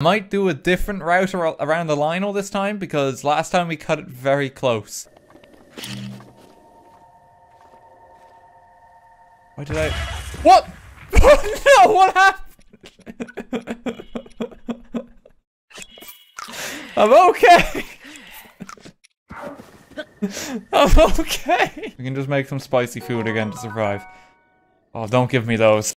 Might do a different route around the line all this time because last time we cut it very close. Why did I... What? Oh, no, what happened? I'm okay. I'm okay. We can just make some spicy food again to survive. Oh, don't give me those.